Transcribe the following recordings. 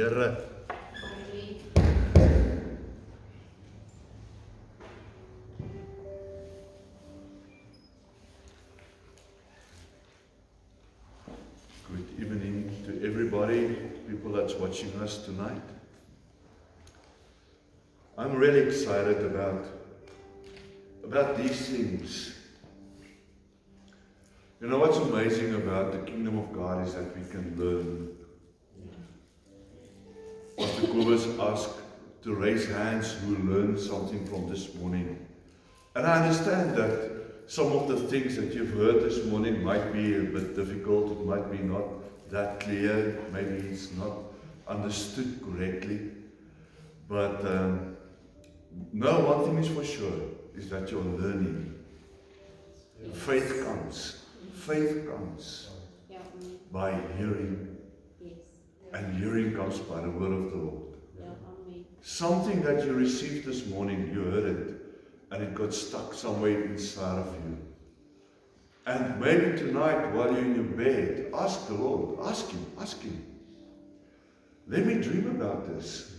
Here. Good evening to everybody, people that's watching us tonight. I'm really excited about, about these things. You know what's amazing about the kingdom of God is that we can learn. Pastor Kobus asked to raise hands who learned something from this morning. And I understand that some of the things that you've heard this morning might be a bit difficult, it might be not that clear, maybe it's not understood correctly. But um, no, one thing is for sure, is that you're learning. Faith comes. Faith comes amen. by hearing, Yes. and hearing comes by the word of the Lord. Something that you received this morning, you heard it, and it got stuck somewhere inside of you. And maybe tonight, while you're in your bed, ask the Lord, ask Him, ask Him. Let me dream about this.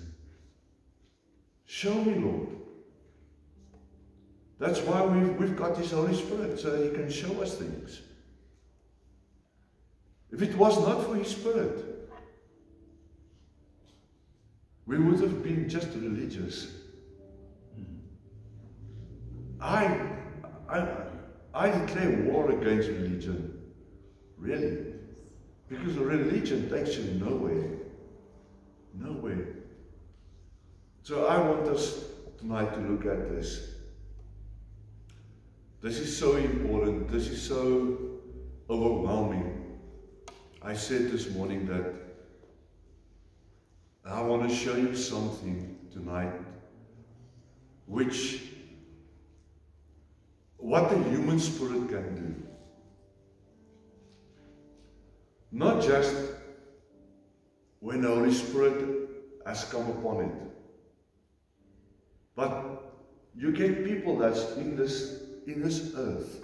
Show me, Lord. That's why we've, we've got His Holy Spirit, so that He can show us things. If it was not for His Spirit, we would have been just religious. I, I, I declare war against religion. Really. Because religion takes you nowhere. Nowhere. So I want us tonight to look at this. This is so important. This is so overwhelming. I said this morning that I want to show you something tonight which what the human spirit can do. Not just when the Holy Spirit has come upon it, but you get people that's in this in this earth.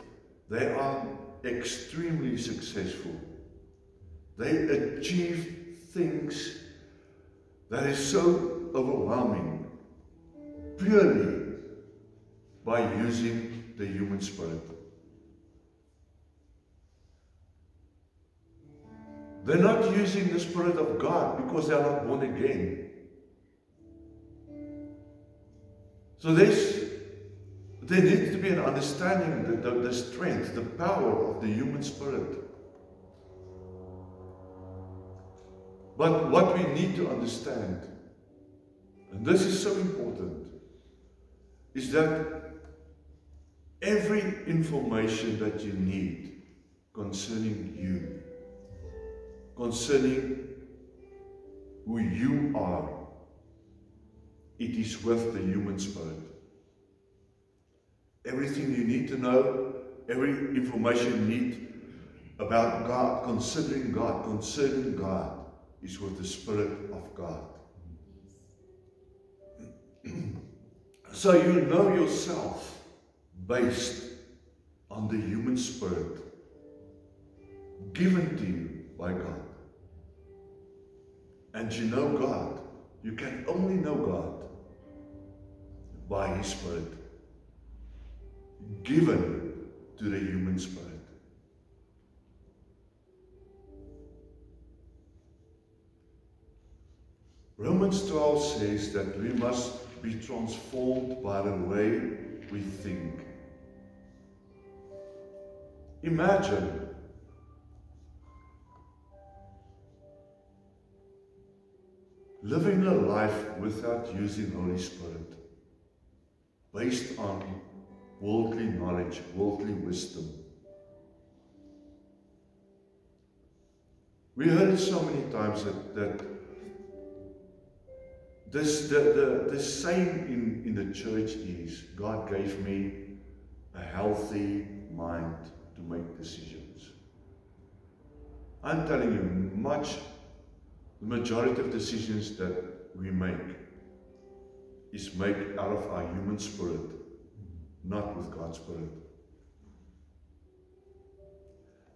They are extremely successful. They achieve things that is so overwhelming purely by using the human spirit. They're not using the Spirit of God because they are not born again. So there's, there needs to be an understanding the, the, the strength, the power of the human spirit. But what we need to understand, and this is so important, is that every information that you need concerning you, concerning who you are, it is with the human spirit. Everything you need to know, every information you need about God, considering God, concerning God, is with the Spirit of God. so you know yourself based on the human spirit given to you by God. And you know God. You can only know God by His Spirit given to the human spirit. Romans 12 says that we must be transformed by the way we think. Imagine living a life without using Holy Spirit based on worldly knowledge, worldly wisdom. We heard it so many times that, that this, the, the, the saying in, in the church is God gave me a healthy mind to make decisions. I'm telling you, much, the majority of decisions that we make is made out of our human spirit, not with God's spirit.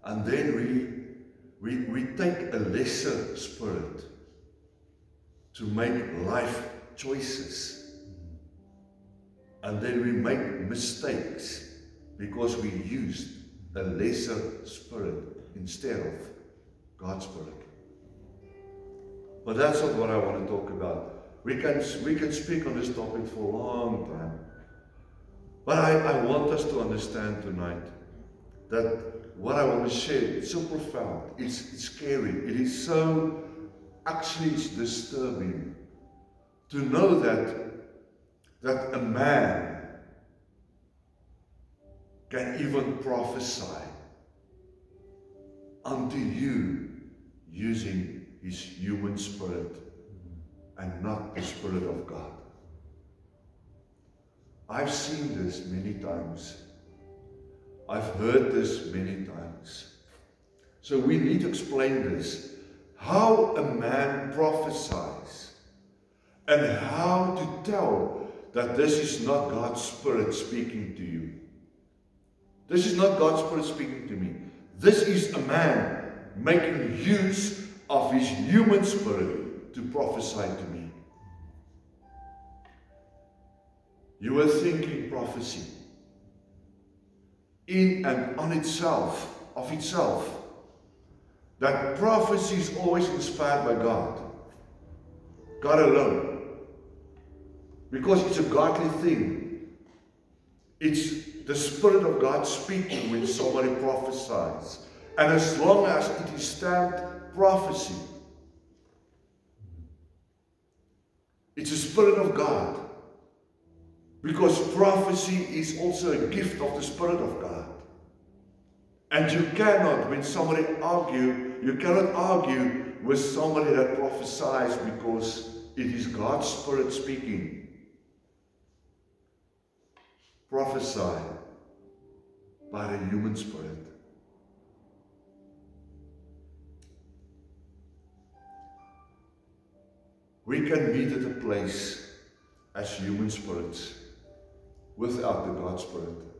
And then we, we, we take a lesser spirit to make life choices. And then we make mistakes because we used a lesser spirit instead of God's spirit. But that's not what I want to talk about. We can, we can speak on this topic for a long time. But I, I want us to understand tonight that what I want to share is so profound. It's, it's scary. It is so, actually it's disturbing to know that, that a man can even prophesy unto you using his human spirit and not the Spirit of God. I've seen this many times. I've heard this many times. So we need to explain this. How a man prophesies and how to tell that this is not God's Spirit speaking to you. This is not God's Spirit speaking to me. This is a man making use of his human spirit to prophesy to me. You were thinking prophecy in and on itself, of itself. That prophecy is always inspired by God. God alone. Because it's a godly thing. It's the Spirit of God speaking when somebody prophesies. And as long as it is stamped prophecy, it's the Spirit of God. Because prophecy is also a gift of the Spirit of God. And you cannot, when somebody argue, you cannot argue with somebody that prophesies because it is God's Spirit speaking. Prophesy by the human spirit. We can meet at a place as human spirits without the God Spirit.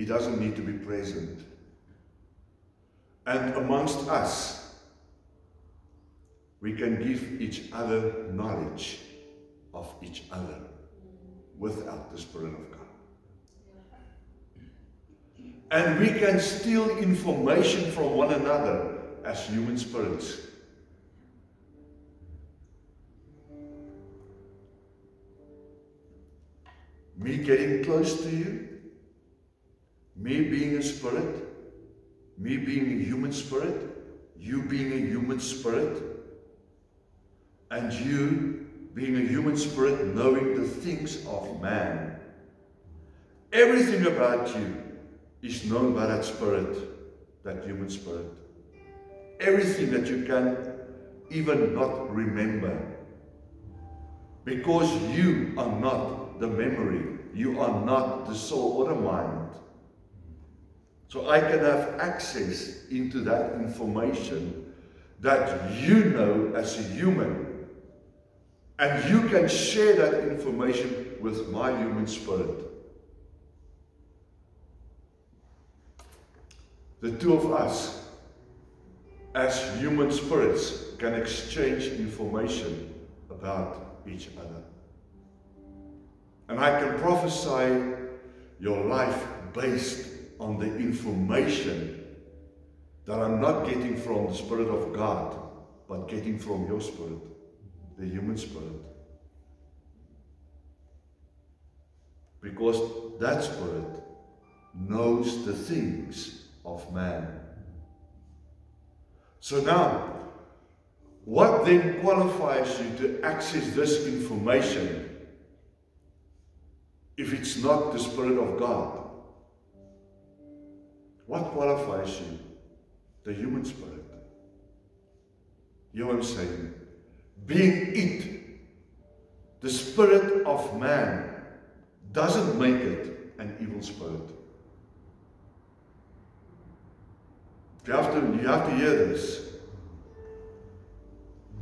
He doesn't need to be present. And amongst us, we can give each other knowledge of each other without the Spirit of God. And we can steal information from one another as human spirits. Me getting close to you, me being a spirit, me being a human spirit, you being a human spirit, and you being a human spirit knowing the things of man. Everything about you is known by that spirit, that human spirit. Everything that you can even not remember. Because you are not the memory. You are not the soul or the mind. So I can have access into that information that you know as a human. And you can share that information with my human spirit. The two of us, as human spirits, can exchange information about each other. And I can prophesy your life based on the information that I'm not getting from the Spirit of God, but getting from your spirit, the human spirit. Because that spirit knows the things of man. So now, what then qualifies you to access this information if it's not the Spirit of God? What qualifies you? The human spirit. You know I'm saying? Being it, the spirit of man doesn't make it an evil spirit. You have to, you have to hear this.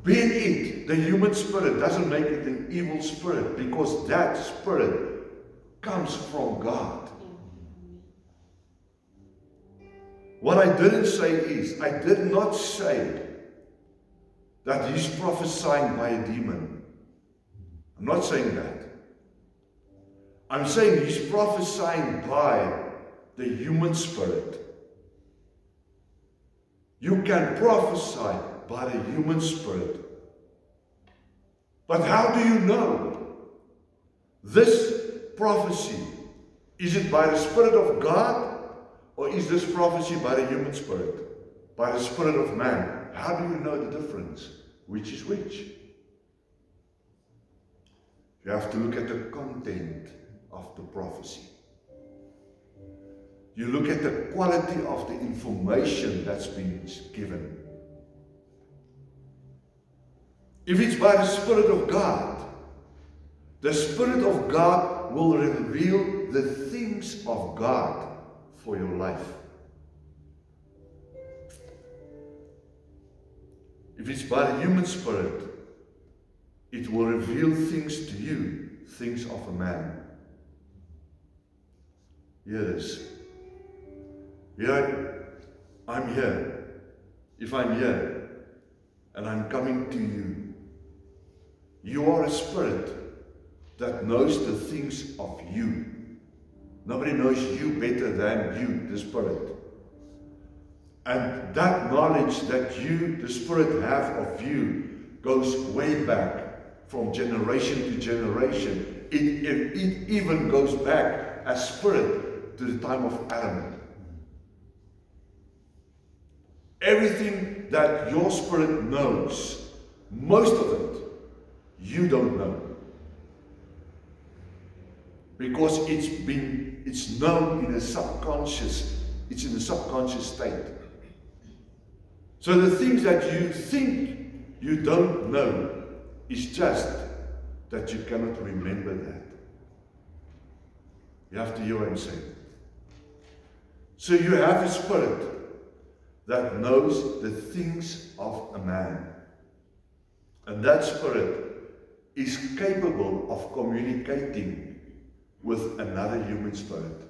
Being it, the human spirit, doesn't make it an evil spirit because that spirit comes from God. What I didn't say is, I did not say that he's prophesying by a demon. I'm not saying that. I'm saying he's prophesying by the human spirit. You can prophesy by the human spirit. But how do you know this prophecy? Is it by the Spirit of God or is this prophecy by the human spirit? By the spirit of man? How do you know the difference? Which is which? You have to look at the content of the prophecy. You look at the quality of the information that's been given. If it's by the Spirit of God, the Spirit of God will reveal the things of God for your life. If it's by the human spirit, it will reveal things to you, things of a man. Yes. Here, I'm here. If I'm here and I'm coming to you, you are a spirit that knows the things of you. Nobody knows you better than you, the spirit. And that knowledge that you, the spirit, have of you goes way back from generation to generation. It, it, it even goes back as spirit to the time of Adam. Everything that your spirit knows, most of it, you don't know. Because it's been, it's known in a subconscious, it's in a subconscious state. So the things that you think you don't know is just that you cannot remember that. You have to hear what I'm saying. So you have a spirit that knows the things of a man. And that spirit is capable of communicating with another human spirit.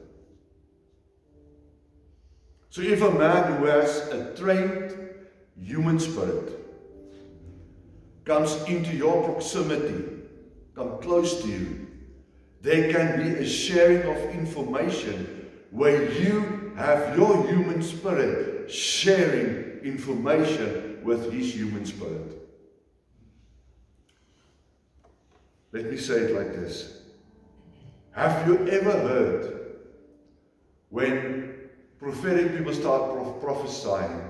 So if a man who has a trained human spirit comes into your proximity, come close to you, there can be a sharing of information where you have your human spirit sharing information with his human spirit. Let me say it like this. Have you ever heard when prophetic people start prof prophesying,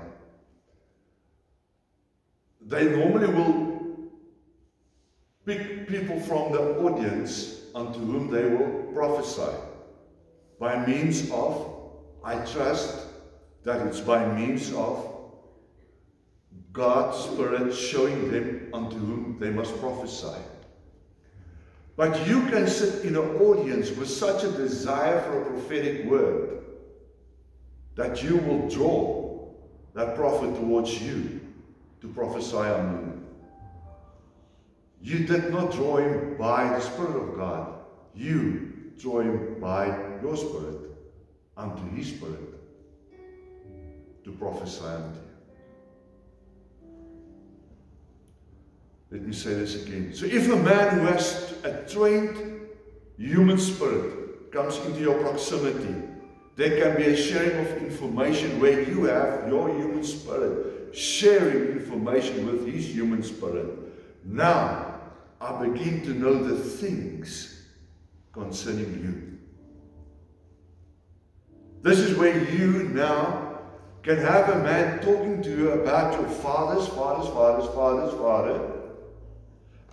they normally will pick people from the audience unto whom they will prophesy by means of I trust that it's by means of God's Spirit showing them unto whom they must prophesy. But you can sit in an audience with such a desire for a prophetic word that you will draw that prophet towards you to prophesy on you. You did not draw him by the Spirit of God. You draw him by your Spirit unto his spirit to prophesy unto you. Let me say this again. So if a man who has a trained human spirit comes into your proximity, there can be a sharing of information where you have your human spirit sharing information with his human spirit. Now, I begin to know the things concerning you. This is where you now can have a man talking to you about your father's father's father's father's father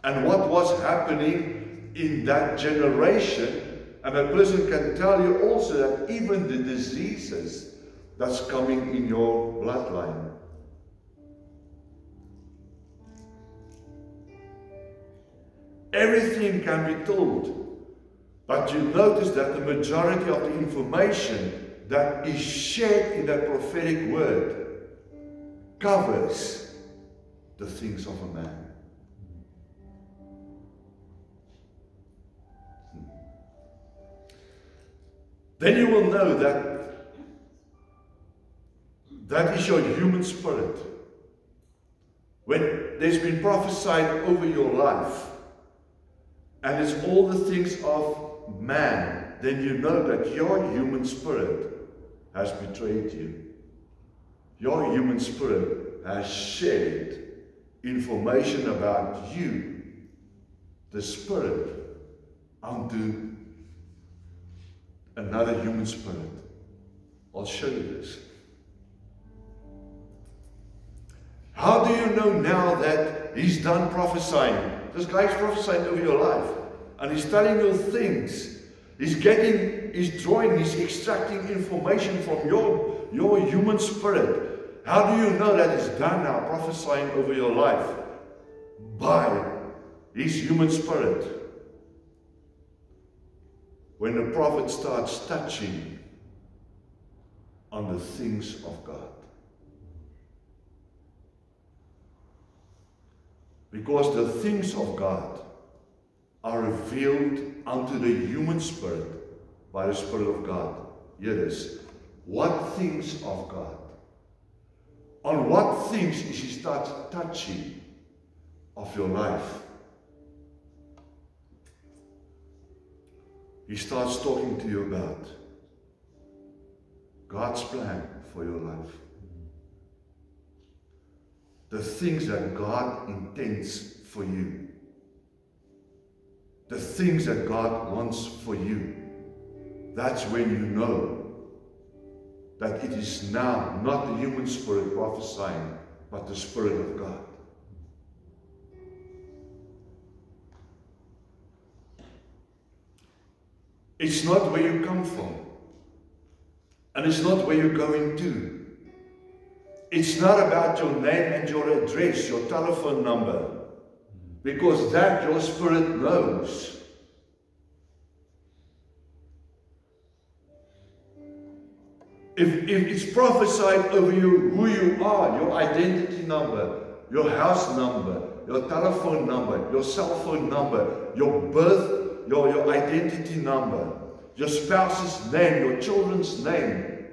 and what was happening in that generation. And a person can tell you also that even the diseases that's coming in your bloodline. Everything can be told. But you notice that the majority of the information that is shared in that prophetic word covers the things of a man. Then you will know that that is your human spirit. When there's been prophesied over your life, and it's all the things of man, then you know that your human spirit has betrayed you. Your human spirit has shared information about you, the spirit, unto another human spirit. I'll show you this. How do you know now that he's done prophesying? This guy's prophesying over your life. And he's telling you things. He's getting, he's drawing, he's extracting information from your, your human spirit. How do you know that he's done now, prophesying over your life? By his human spirit. When the prophet starts touching on the things of God. Because the things of God are revealed unto the human spirit by the Spirit of God. Here it is. What things of God? On what things is He start touching of your life? He starts talking to you about God's plan for your life the things that God intends for you. The things that God wants for you. That's when you know that it is now not the human spirit prophesying, but the Spirit of God. It's not where you come from. And it's not where you're going to. It's not about your name and your address, your telephone number, because that your spirit knows. If, if it's prophesied over you who you are, your identity number, your house number, your telephone number, your cell phone number, your birth, your, your identity number, your spouse's name, your children's name.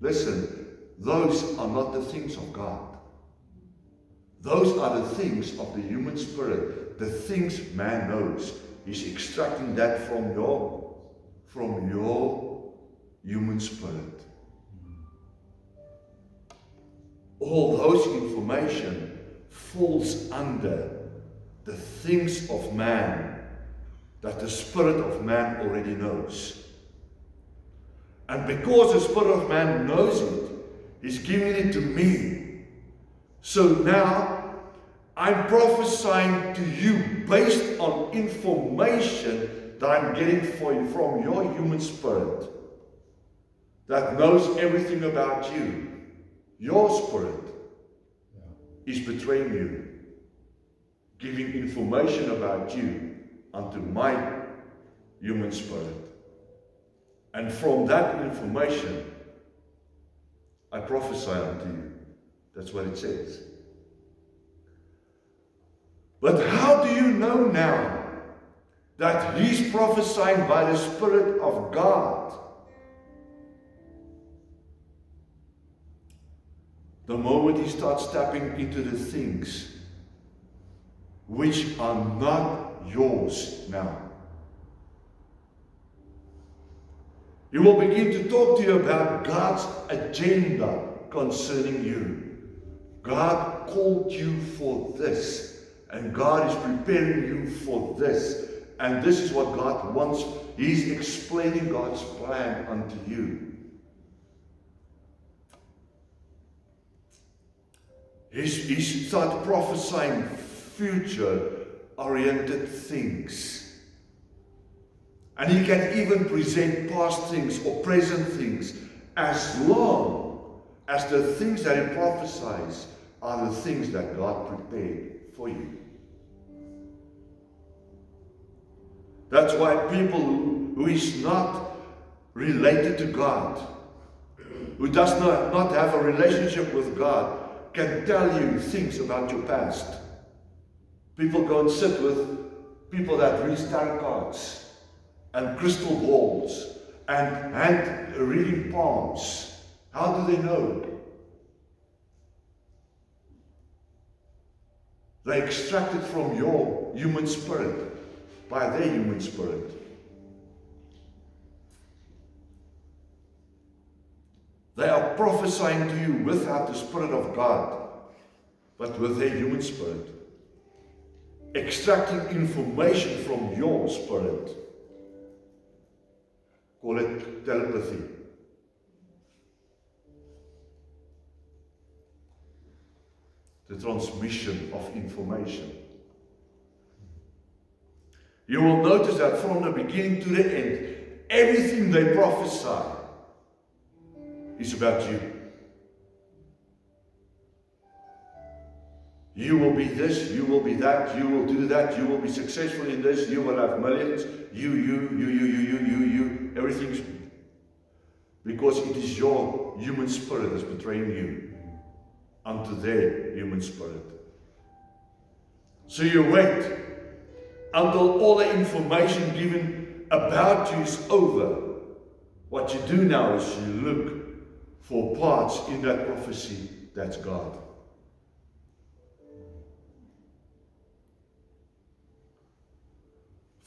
Listen, those are not the things of God. Those are the things of the human spirit, the things man knows. He's extracting that from your, from your human spirit. All those information falls under the things of man that the spirit of man already knows. And because the spirit of man knows it, He's giving it to me. So now I'm prophesying to you based on information that I'm getting for you from your human spirit that knows everything about you. Your spirit is betraying you, giving information about you unto my human spirit. And from that information, I prophesy unto you. That's what it says. But how do you know now that he's prophesying by the Spirit of God? The moment he starts tapping into the things which are not yours now. He will begin to talk to you about God's agenda concerning you. God called you for this, and God is preparing you for this. And this is what God wants. He's explaining God's plan unto you. He's, he's started prophesying future-oriented things. And he can even present past things or present things as long as the things that he prophesies are the things that God prepared for you. That's why people who, who is not related to God, who does not, not have a relationship with God, can tell you things about your past. People go and sit with people that read tarot cards and crystal balls and hand reading palms. How do they know? They extract it from your human spirit by their human spirit. They are prophesying to you without the Spirit of God, but with their human spirit. Extracting information from your spirit. Call it telepathy. The transmission of information. You will notice that from the beginning to the end, everything they prophesy is about you. You will be this, you will be that, you will do that, you will be successful in this, you will have millions, you, you, you, you, you, you, you, you, everything's because it is your human spirit that's betraying you unto their human spirit. So you wait until all the information given about you is over. What you do now is you look for parts in that prophecy that's God.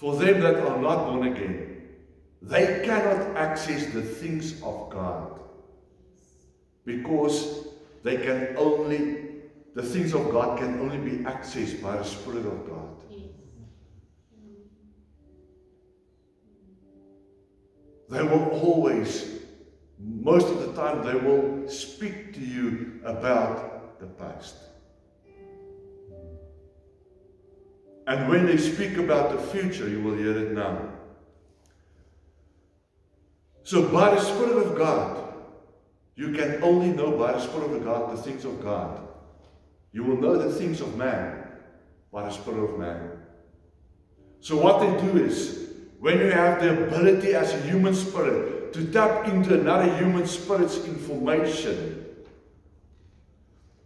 For them that are not born again, they cannot access the things of God because they can only, the things of God can only be accessed by the Spirit of God. They will always, most of the time, they will speak to you about the past. And when they speak about the future, you will hear it now. So by the Spirit of God, you can only know by the Spirit of God the things of God. You will know the things of man by the Spirit of man. So what they do is, when you have the ability as a human spirit to tap into another human spirit's information,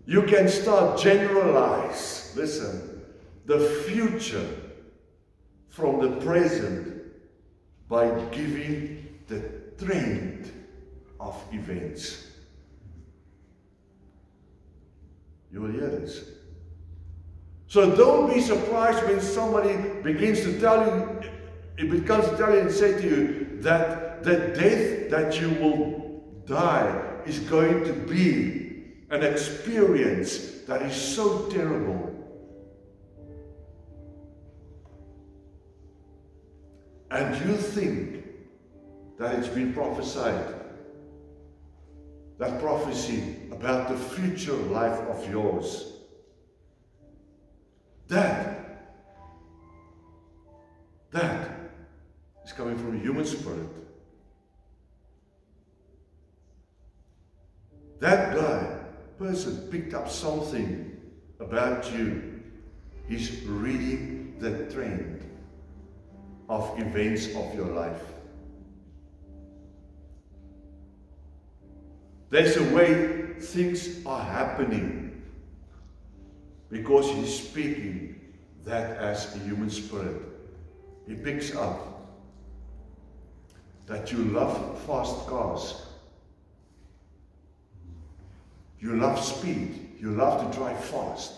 you can start generalize, listen, the future from the present by giving the trend of events. You will hear this. So don't be surprised when somebody begins to tell you, it becomes to tell you and say to you that the death that you will die is going to be an experience that is so terrible and you think that it's been prophesied, that prophecy about the future life of yours, that, that is coming from a human spirit. That guy, person, picked up something about you. He's reading the trend of events of your life. There's a way things are happening because he's speaking that as a human spirit. He picks up that you love fast cars. You love speed. You love to drive fast.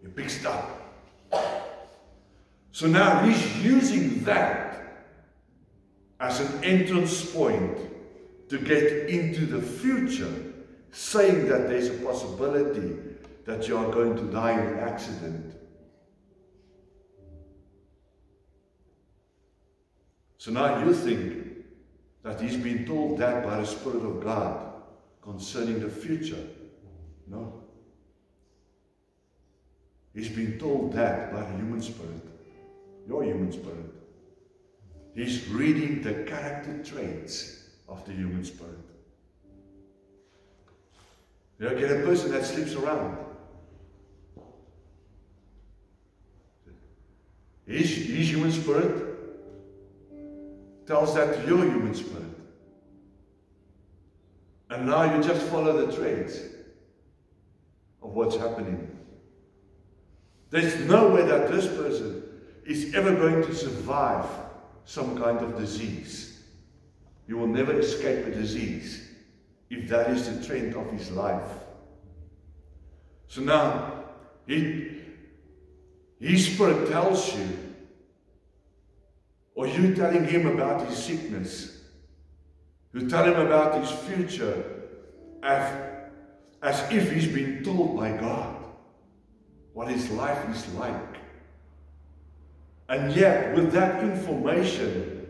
He picks it up. So now he's using that as an entrance point to get into the future, saying that there's a possibility that you are going to die in an accident. So now you think that he's been told that by the Spirit of God concerning the future. No. He's been told that by the human spirit your human spirit. He's reading the character traits of the human spirit. You know, get a person that sleeps around. His, his human spirit tells that to your human spirit. And now you just follow the traits of what's happening. There's no way that this person is ever going to survive some kind of disease. You will never escape a disease if that is the trend of his life. So now, he, His Spirit tells you, or you telling him about his sickness, you tell him about his future as, as if he's been told by God what his life is like. And yet, with that information,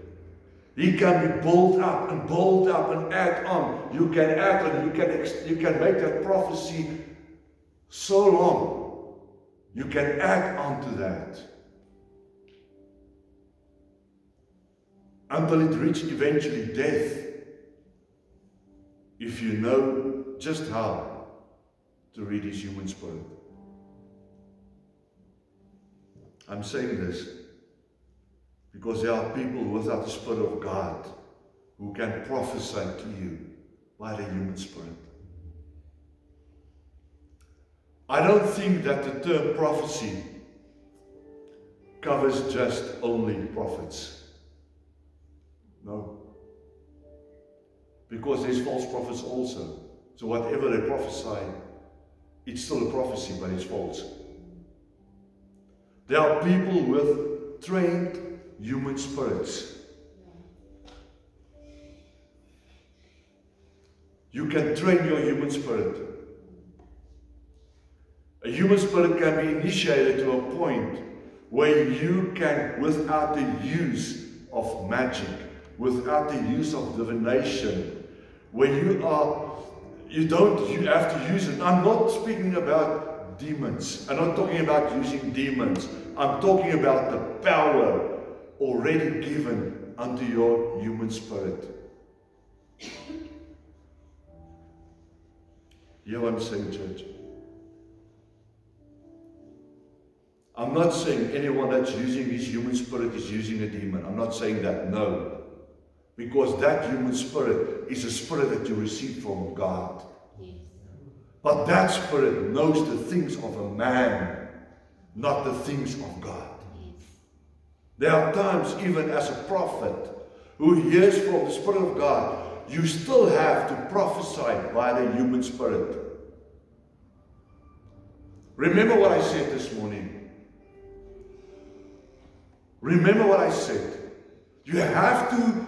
he can be built up and built up and add on. You can add on. You can you can make that prophecy so long. You can add on to that until it reaches eventually death. If you know just how to read his human spirit. I'm saying this because there are people without the Spirit of God who can prophesy to you by the human spirit. I don't think that the term prophecy covers just only prophets. No. Because there's false prophets also. So whatever they prophesy, it's still a prophecy, but it's false. There are people with trained human spirits. You can train your human spirit. A human spirit can be initiated to a point where you can, without the use of magic, without the use of divination, where you are, you don't, you have to use it. I'm not speaking about demons. I'm not talking about using demons. I'm talking about the power already given unto your human spirit. You know what I'm saying, church? I'm not saying anyone that's using his human spirit is using a demon. I'm not saying that, no. Because that human spirit is a spirit that you receive from God. But that spirit knows the things of a man, not the things of God. There are times, even as a prophet who hears from the Spirit of God, you still have to prophesy by the human spirit. Remember what I said this morning. Remember what I said. You have to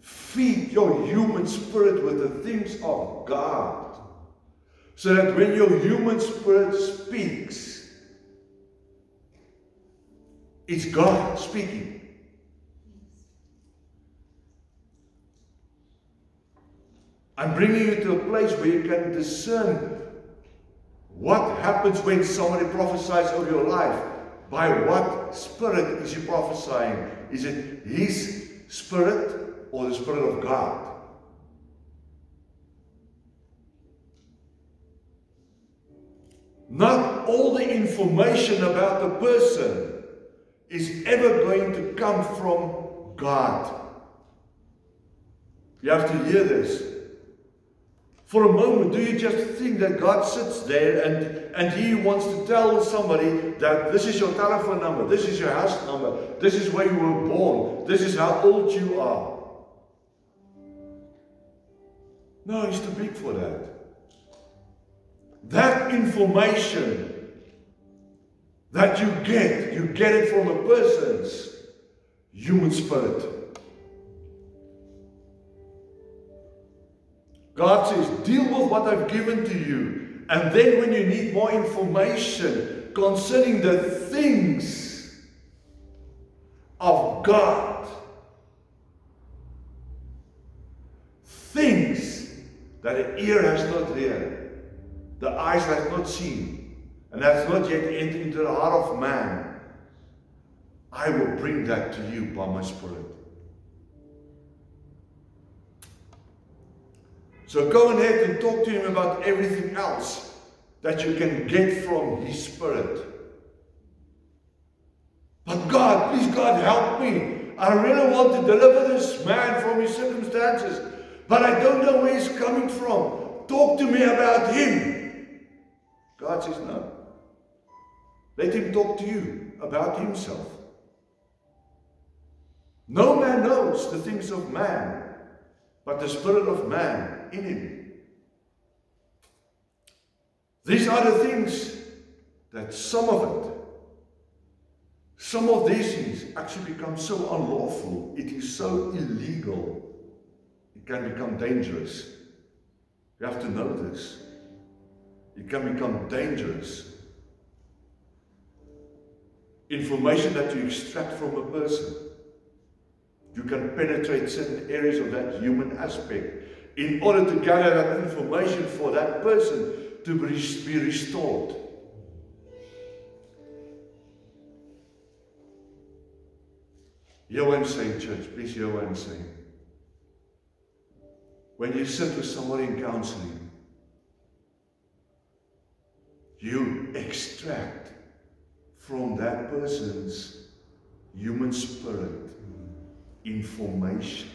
feed your human spirit with the things of God. So that when your human spirit speaks, it's God speaking. I'm bringing you to a place where you can discern what happens when somebody prophesies over your life. By what spirit is he prophesying? Is it his spirit or the spirit of God? Not all the information about the person is ever going to come from God. You have to hear this. For a moment, do you just think that God sits there and, and He wants to tell somebody that this is your telephone number, this is your house number, this is where you were born, this is how old you are? No, He's too big for that. That information that you get, you get it from a person's human spirit. God says, deal with what I've given to you. And then when you need more information concerning the things of God, things that the ear has not heard, the eyes have not seen, and that's not yet entered into the heart of man, I will bring that to you by my Spirit. So go ahead and talk to him about everything else that you can get from his Spirit. But God, please God, help me. I really want to deliver this man from his circumstances, but I don't know where he's coming from. Talk to me about him. God says, no. Let him talk to you about himself. No man knows the things of man, but the Spirit of man in him. These are the things that some of it some of these things actually become so unlawful, it is so illegal, it can become dangerous. You have to know this. It can become dangerous. Information that you extract from a person. You can penetrate certain areas of that human aspect in order to gather that information for that person to be restored. Hear what I'm saying, church. Please hear what I'm saying. When you sit with somebody in counseling, you extract from that person's human spirit information.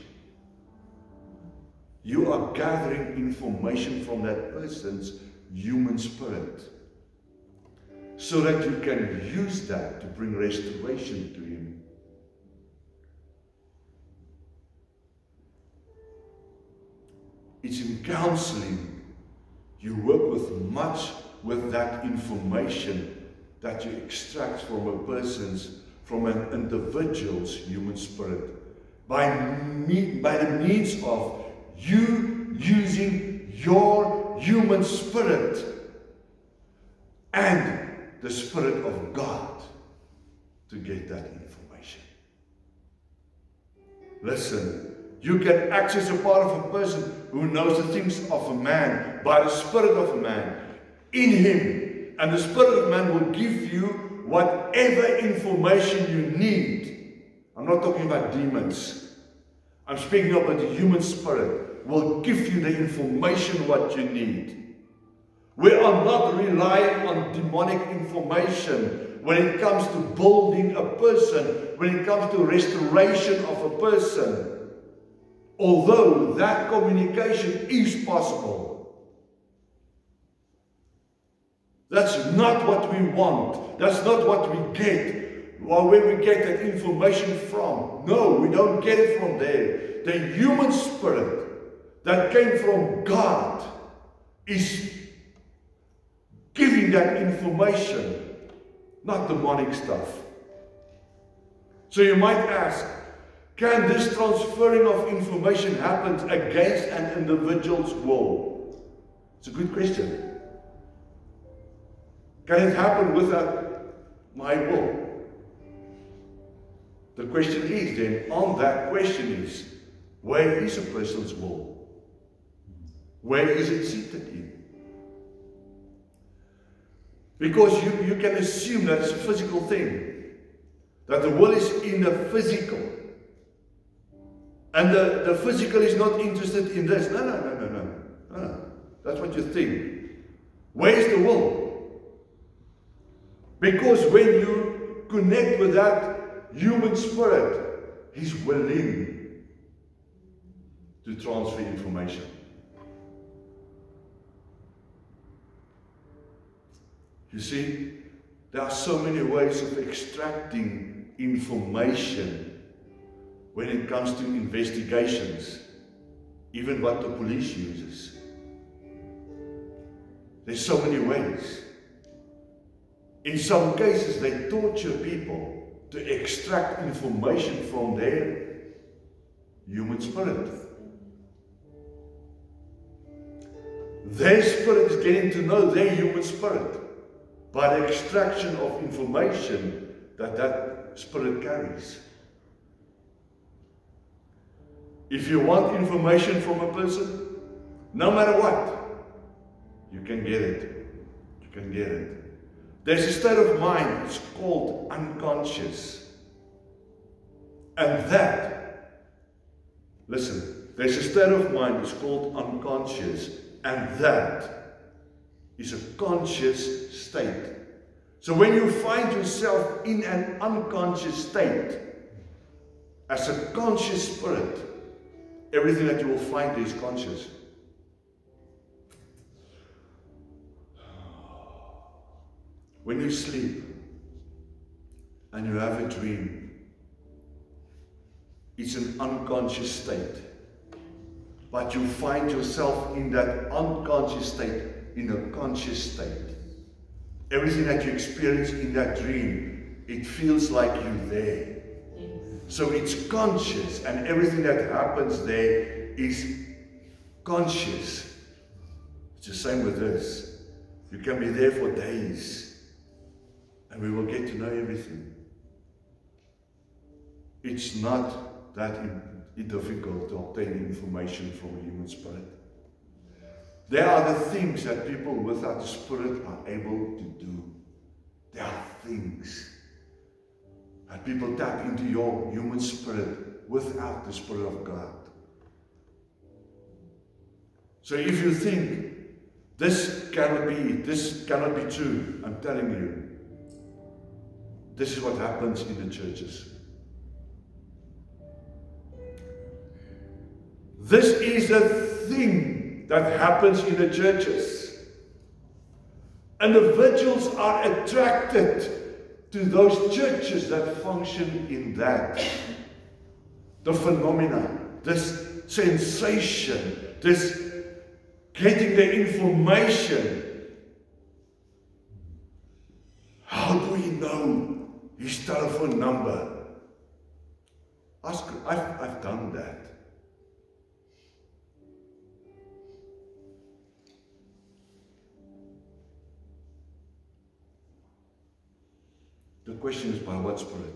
You are gathering information from that person's human spirit so that you can use that to bring restoration to him. It's in counseling. You work with much with that information that you extract from a person's, from an individual's human spirit by, me, by the means of you using your human spirit and the Spirit of God to get that information. Listen, you can access a part of a person who knows the things of a man by the Spirit of a man in him. And the Spirit of man will give you whatever information you need. I'm not talking about demons. I'm speaking about the human spirit will give you the information what you need. We are not relying on demonic information when it comes to building a person, when it comes to restoration of a person. Although that communication is possible. That's not what we want. That's not what we get where we get that information from. No, we don't get it from there. The human spirit that came from God is giving that information, not demonic stuff. So you might ask, can this transferring of information happen against an individual's will? It's a good question. Can it happen without my will? The question is then, on that question is, where is a person's will? Where is it seated in? Because you, you can assume that it's a physical thing. That the will is in the physical. And the, the physical is not interested in this. No, no, no, no, no. no. That's what you think. Where's the will? Because when you connect with that human spirit, he's willing to transfer information. You see, there are so many ways of extracting information when it comes to investigations, even what the police uses. There's so many ways. In some cases, they torture people to extract information from their human spirit. Their spirit is getting to know their human spirit by the extraction of information that that spirit carries. If you want information from a person, no matter what, you can get it. You can get it. There's a state of mind, it's called unconscious. And that, listen, there's a state of mind, it's called unconscious. And that is a conscious state. So when you find yourself in an unconscious state, as a conscious spirit, everything that you will find is conscious. When you sleep and you have a dream, it's an unconscious state. But you find yourself in that unconscious state, in a conscious state. Everything that you experience in that dream it feels like you're there. So it's conscious, and everything that happens there is conscious. It's the same with this. You can be there for days, and we will get to know everything. It's not that difficult to obtain information from a human spirit. There are the things that people without the Spirit are able to do. There are things that people tap into your human spirit without the Spirit of God. So if you think this cannot be, this cannot be true, I'm telling you, this is what happens in the churches. This is a thing that happens in the churches. Individuals are attracted to those churches that function in that. The phenomena, this sensation, this getting the information. How do we know his telephone number? Ask, I've, I've done that. The question is by what spirit?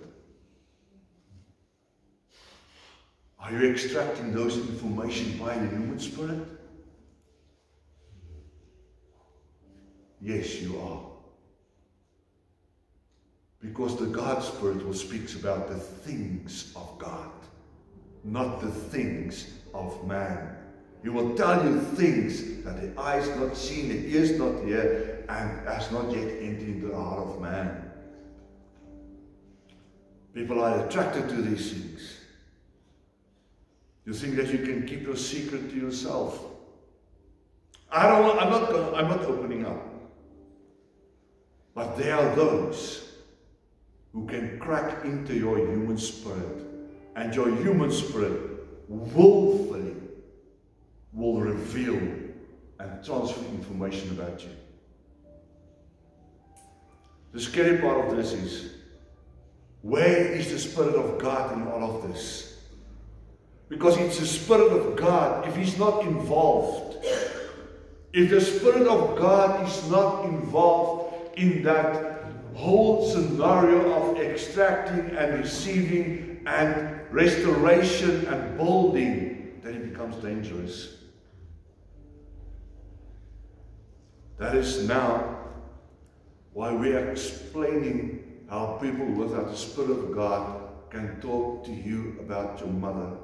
Are you extracting those information by the human spirit? Yes, you are. Because the God Spirit will speaks about the things of God, not the things of man. He will tell you things that the eyes not seen, the ears not hear, and has not yet entered into the heart of man. People are attracted to these things. You think that you can keep your secret to yourself. I don't. I'm not. I'm not opening up. But there are those who can crack into your human spirit, and your human spirit willfully will reveal and transfer information about you. The scary part of this is where is the Spirit of God in all of this? Because it's the Spirit of God. If He's not involved, if the Spirit of God is not involved in that whole scenario of extracting and receiving and restoration and building, then it becomes dangerous. That is now why we are explaining how people without the Spirit of God can talk to you about your mother.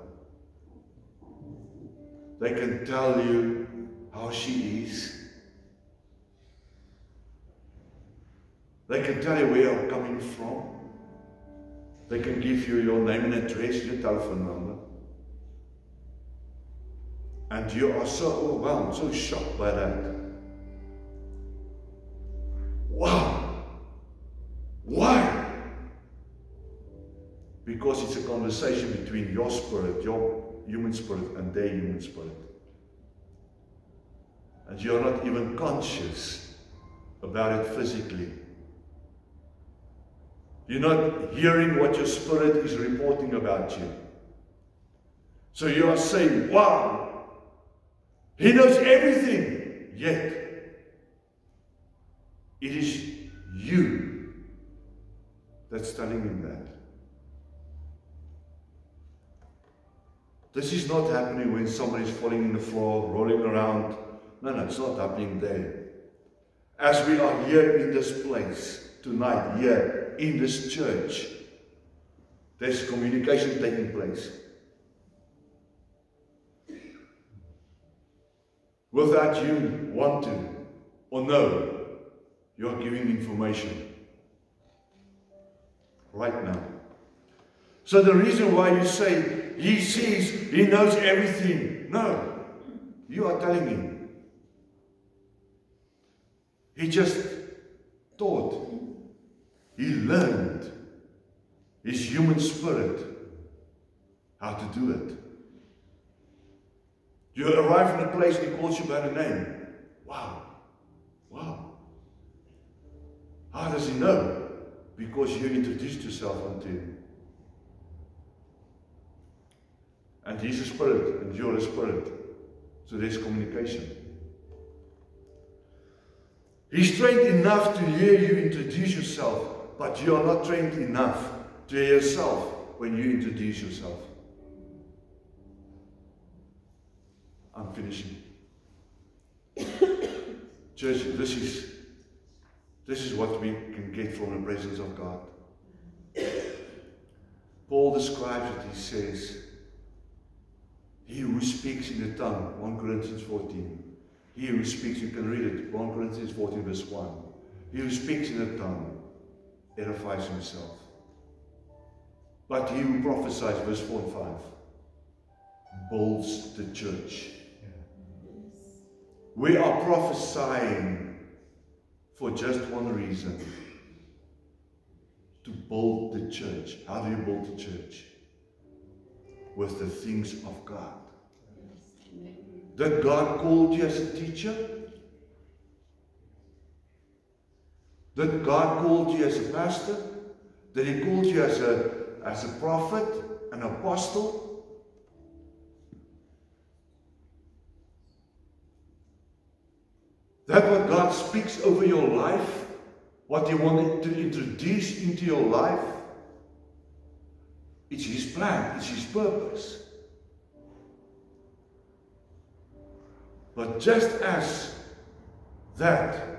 They can tell you how she is. They can tell you where you're coming from. They can give you your name and address, your telephone number. And you are so overwhelmed, so shocked by that. Wow! Why? Because it's a conversation between your spirit, your human spirit, and their human spirit. And you're not even conscious about it physically. You're not hearing what your spirit is reporting about you. So you are saying, wow, he knows everything. Yet, it is you that's telling him that. This is not happening when somebody is falling in the floor, rolling around. No, no, it's not happening there. As we are here in this place tonight, here in this church, there's communication taking place. Without you want to or know, you're giving information right now. So the reason why you say he sees, he knows everything. No, you are telling him. He just taught. He learned his human spirit how to do it. You arrive in a place and he calls you by the name. Wow. Wow. How does he know? because you introduced yourself unto him. And he's a spirit, and you're a spirit. So there's communication. He's trained enough to hear you introduce yourself, but you are not trained enough to yourself when you introduce yourself. I'm finishing. Church, this is this is what we can get from the presence of God. Paul describes it, he says, He who speaks in the tongue, 1 Corinthians 14. He who speaks, you can read it, 1 Corinthians 14, verse 1. He who speaks in the tongue edifies himself. But he who prophesies, verse 4 and 5, builds the church. We are prophesying for just one reason to build the church. How do you build the church? With the things of God. That God called you as a teacher? That God called you as a pastor? That He called you as a, as a prophet, an apostle? That what God speaks over your life, what He wanted to introduce into your life, it's His plan, it's His purpose. But just as that,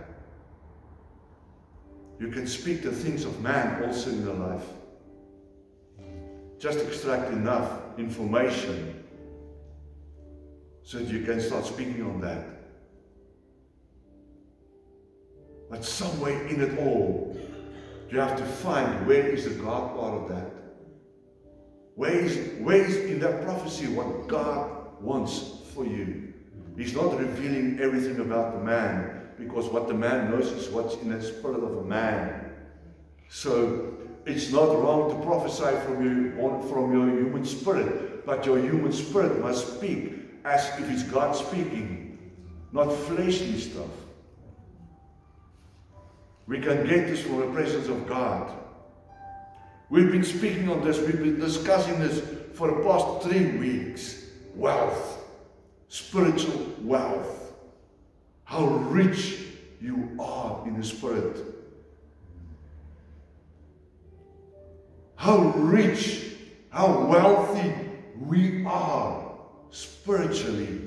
you can speak the things of man also in your life. Just extract enough information so that you can start speaking on that. But somewhere in it all, you have to find where is the God part of that. Where is, where is in that prophecy what God wants for you? He's not revealing everything about the man because what the man knows is what's in the spirit of a man. So it's not wrong to prophesy from your, from your human spirit, but your human spirit must speak as if it's God speaking, not fleshly stuff. We can get this from the presence of God. We've been speaking on this, we've been discussing this for the past three weeks. Wealth, spiritual wealth. How rich you are in the spirit. How rich, how wealthy we are spiritually.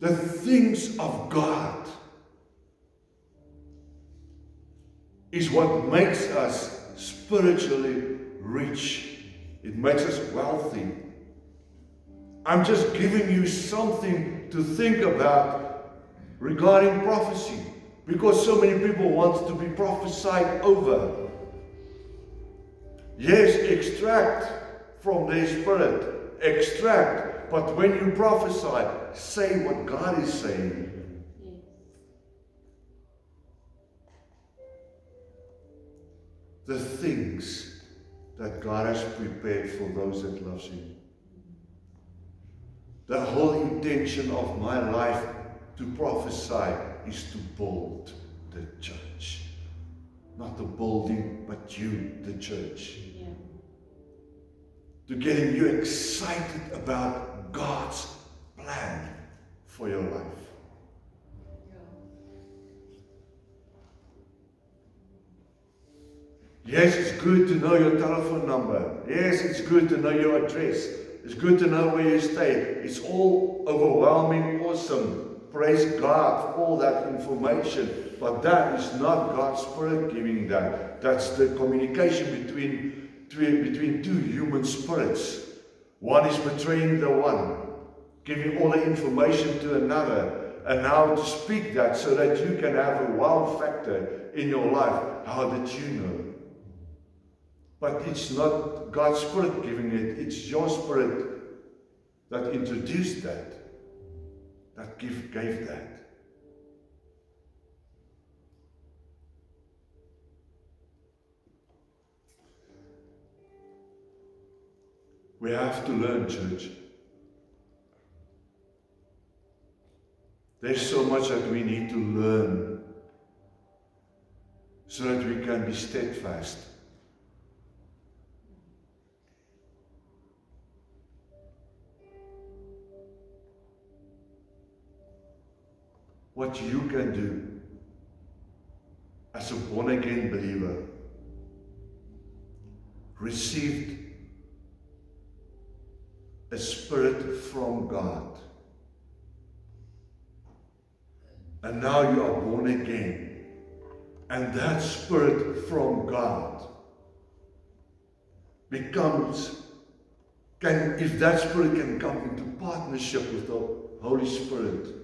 The things of God is what makes us spiritually rich. It makes us wealthy. I'm just giving you something to think about regarding prophecy because so many people want to be prophesied over. Yes, extract from their spirit, extract, but when you prophesy, say what God is saying. The things that God has prepared for those that loves Him. The whole intention of my life to prophesy is to build the church. Not the building, but you, the church. Yeah. To getting you excited about God's plan for your life. Yes, it's good to know your telephone number. Yes, it's good to know your address. It's good to know where you stay. It's all overwhelming, awesome. Praise God for all that information. But that is not God's Spirit giving that. That's the communication between, between two human spirits. One is betraying the one, giving all the information to another. And now to speak that so that you can have a wow factor in your life. How did you know? But it's not God's Spirit giving it, it's your Spirit that introduced that, that give, gave that. We have to learn, church. There's so much that we need to learn so that we can be steadfast. What you can do as a born again believer, received a spirit from God. And now you are born again. And that spirit from God becomes, can, if that spirit can come into partnership with the Holy Spirit,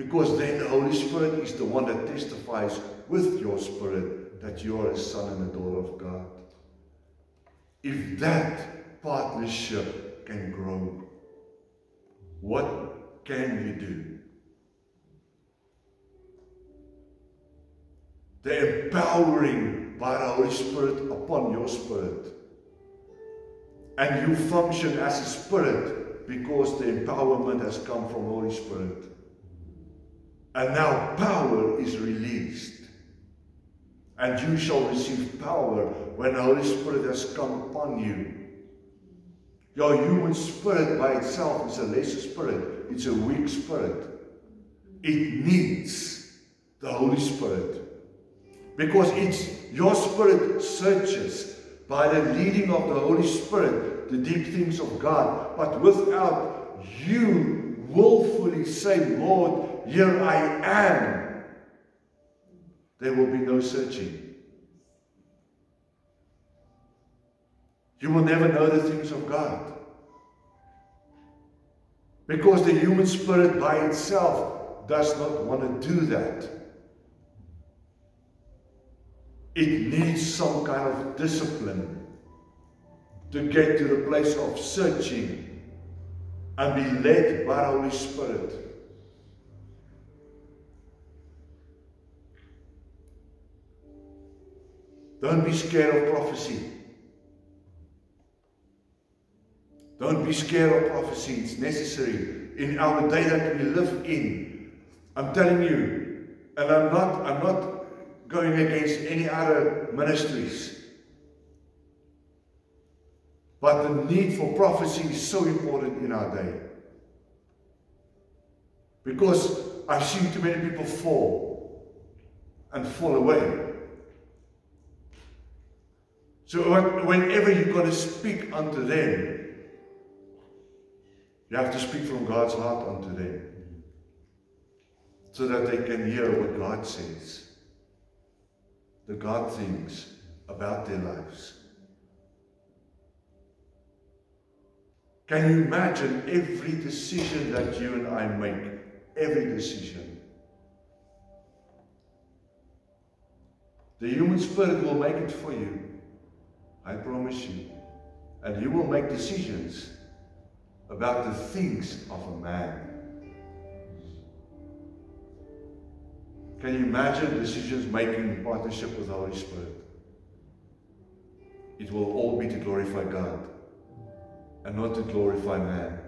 because then the Holy Spirit is the one that testifies with your spirit that you are a son and a daughter of God. If that partnership can grow, what can you do? The empowering by the Holy Spirit upon your spirit. And you function as a spirit because the empowerment has come from Holy Spirit. And now power is released. And you shall receive power when the Holy Spirit has come upon you. Your human spirit by itself is a lesser spirit. It's a weak spirit. It needs the Holy Spirit. Because it's your spirit searches by the leading of the Holy Spirit the deep things of God. But without you willfully say, Lord, here I am, there will be no searching. You will never know the things of God. Because the human spirit by itself does not want to do that. It needs some kind of discipline to get to the place of searching and be led by the Holy Spirit. Don't be scared of prophecy. Don't be scared of prophecy. It's necessary in our day that we live in. I'm telling you, and I'm not, I'm not going against any other ministries. But the need for prophecy is so important in our day. Because I've seen too many people fall and fall away. So whenever you're going to speak unto them, you have to speak from God's heart unto them. So that they can hear what God says the God things about their lives. Can you imagine every decision that you and I make? Every decision. The human spirit will make it for you. I promise you. And you will make decisions about the things of a man. Can you imagine decisions making in partnership with the Holy Spirit? It will all be to glorify God and not to glorify man.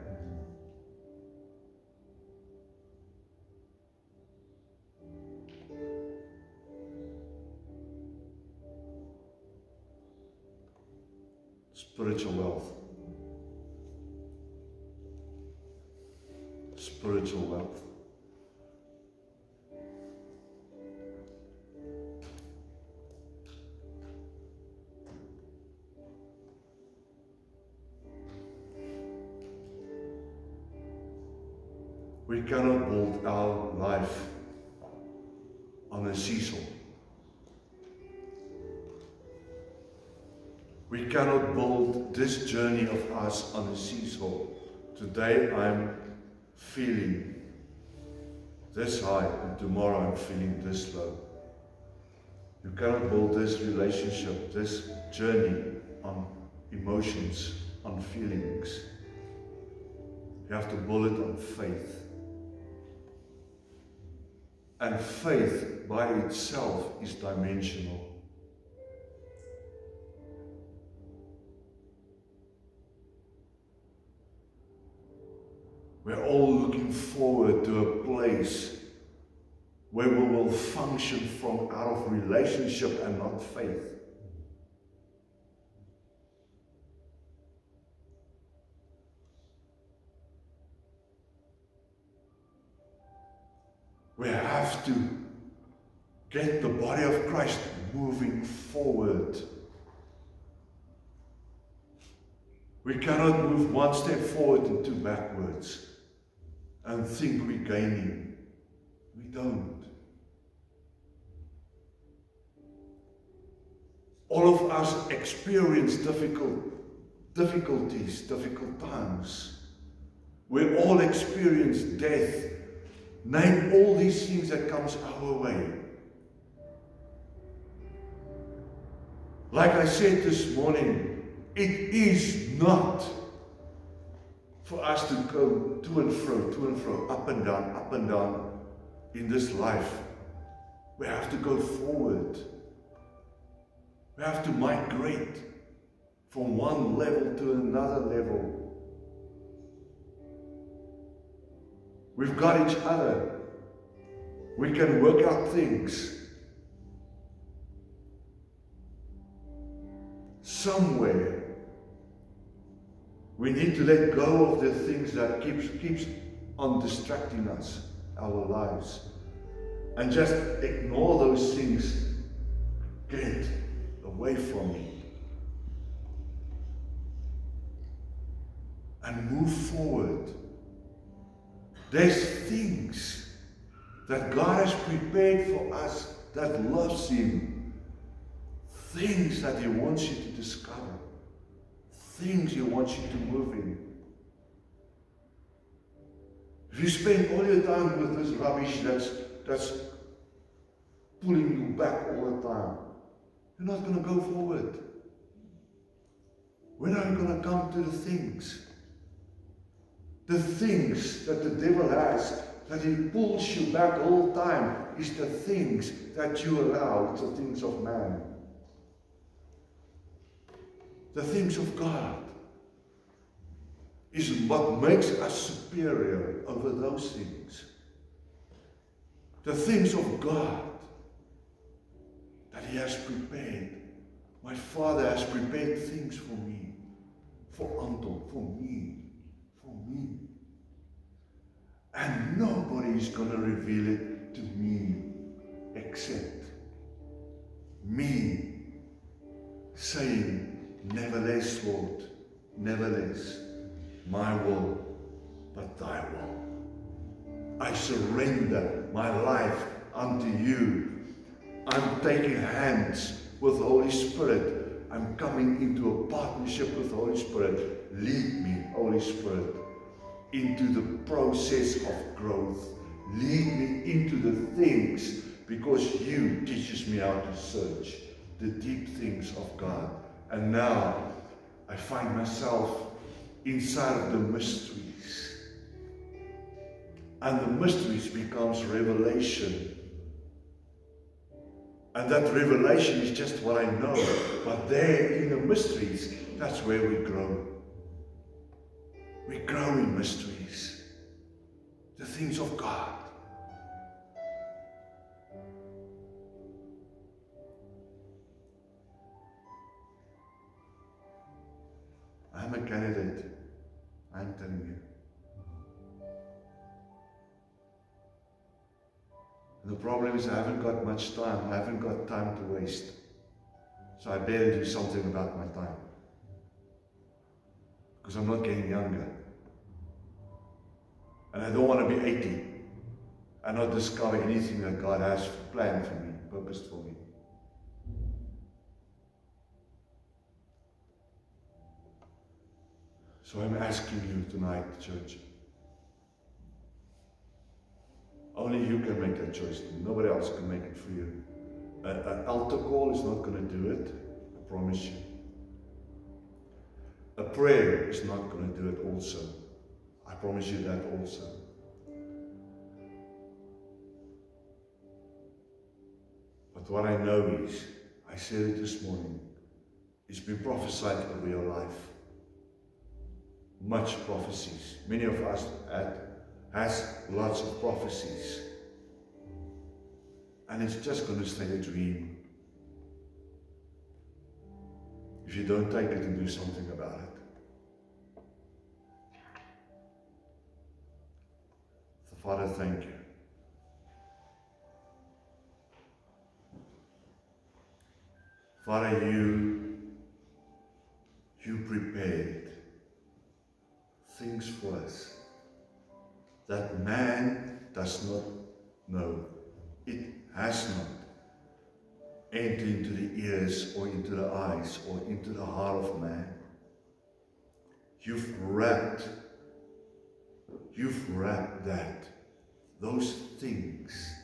On a seesaw. Today I'm feeling this high and tomorrow I'm feeling this low. You cannot build this relationship, this journey on emotions, on feelings. You have to build it on faith. And faith by itself is dimensional. Forward to a place where we will function from out of relationship and not faith. We have to get the body of Christ moving forward. We cannot move one step forward and two backwards and think we're gaining. We don't. All of us experience difficult difficulties, difficult times. We all experience death Name all these things that comes our way. Like I said this morning, it is not for us to go to and fro, to and fro, up and down, up and down in this life. We have to go forward. We have to migrate from one level to another level. We've got each other. We can work out things. Somewhere, we need to let go of the things that keeps, keeps on distracting us, our lives. And just ignore those things. Get away from me. And move forward there's things that God has prepared for us that loves Him. Things that He wants you to discover. Things He wants you to move in. If you spend all your time with this rubbish that's, that's pulling you back all the time, you're not going to go forward. When are you going to come to the things the things that the devil has, that he pulls you back all the time, is the things that you allow, the things of man. The things of God is what makes us superior over those things. The things of God that He has prepared. My Father has prepared things for me, for Anton, for me, me. And nobody is going to reveal it to me except me saying, Nevertheless, Lord, nevertheless, my will, but thy will. I surrender my life unto you. I'm taking hands with the Holy Spirit. I'm coming into a partnership with the Holy Spirit. Lead me, Holy Spirit into the process of growth. Lead me into the things because you teaches me how to search the deep things of God. And now I find myself inside of the mysteries. And the mysteries becomes revelation. And that revelation is just what I know. But there in the mysteries, that's where we grow. We grow in mysteries, the things of God. I'm a candidate. I'm telling you. And the problem is I haven't got much time. I haven't got time to waste. So I better do something about my time because I'm not getting younger. And I don't want to be 80 and not discover anything that God has planned for me, purposed for me. So I'm asking you tonight, church. Only you can make that choice. Nobody else can make it for you. An altar call is not going to do it. I promise you. A prayer is not going to do it also. I promise you that also. But what I know is, I said it this morning, it's been prophesied over your life. Much prophecies. Many of us had has lots of prophecies. And it's just going to stay a dream if you don't take it and do something about it. So, Father, thank you. Father, you, you prepared things for us that man does not know. It has not entered into the ears or into the eyes or into the heart of man. You've wrapped, you've wrapped that, those things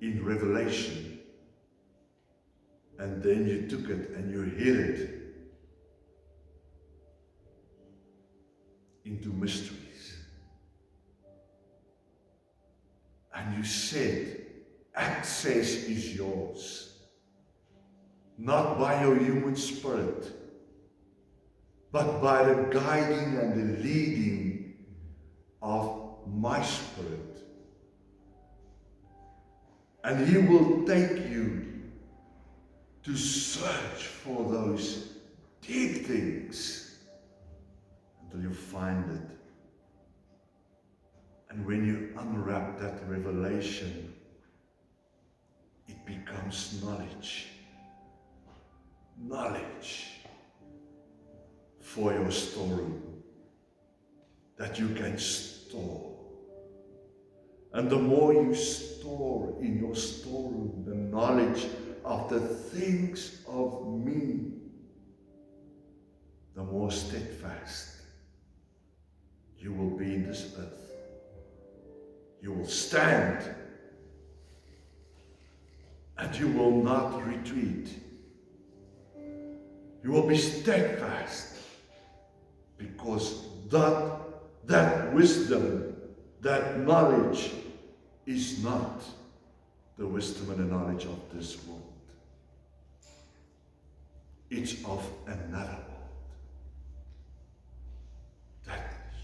in revelation. And then you took it and you hid it into mysteries. And you said, access is yours. Not by your human spirit, but by the guiding and the leading of my spirit. And he will take you to search for those deep things until you find it. And when you unwrap that revelation, it becomes knowledge. Knowledge for your storeroom that you can store. And the more you store in your storeroom the knowledge of the things of me, the more steadfast you will be in this earth. You will stand and you will not retreat. You will be steadfast because that, that wisdom, that knowledge is not the wisdom and the knowledge of this world. It's of another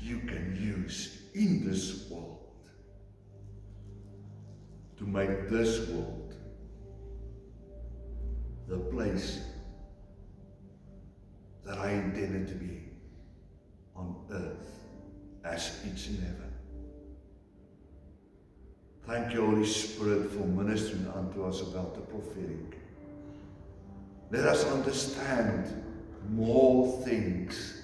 you can use in this world to make this world the place that I intended to be on earth as it's in heaven. Thank you, Holy Spirit, for ministering unto us about the prophetic. Let us understand more things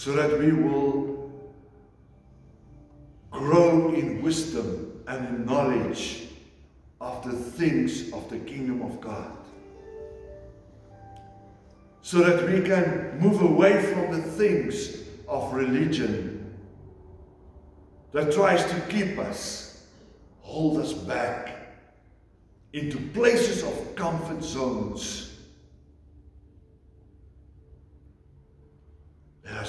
so that we will grow in wisdom and in knowledge of the things of the kingdom of God. So that we can move away from the things of religion that tries to keep us, hold us back into places of comfort zones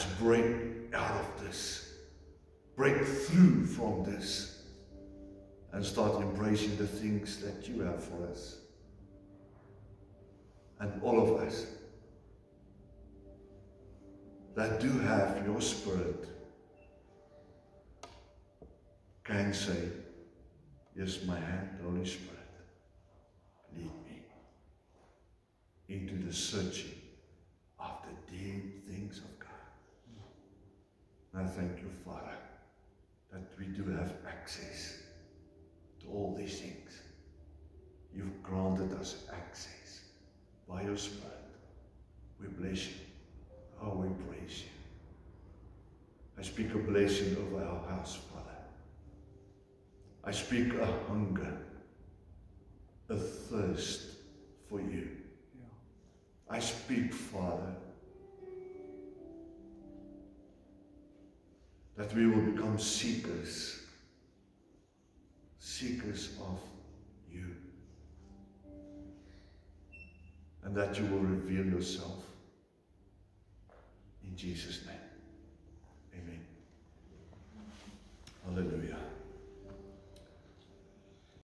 us break out of this, break through from this, and start embracing the things that you have for us. And all of us that do have your spirit can say, Yes, my hand, Holy Spirit, lead me into the searching of the deep things of and I thank you, Father, that we do have access to all these things. You've granted us access by your Spirit. We bless you. Oh, we praise you. I speak a blessing over our house, Father. I speak a hunger, a thirst for you. I speak, Father, that we will become seekers, seekers of you. And that you will reveal yourself in Jesus' name. Amen. Hallelujah.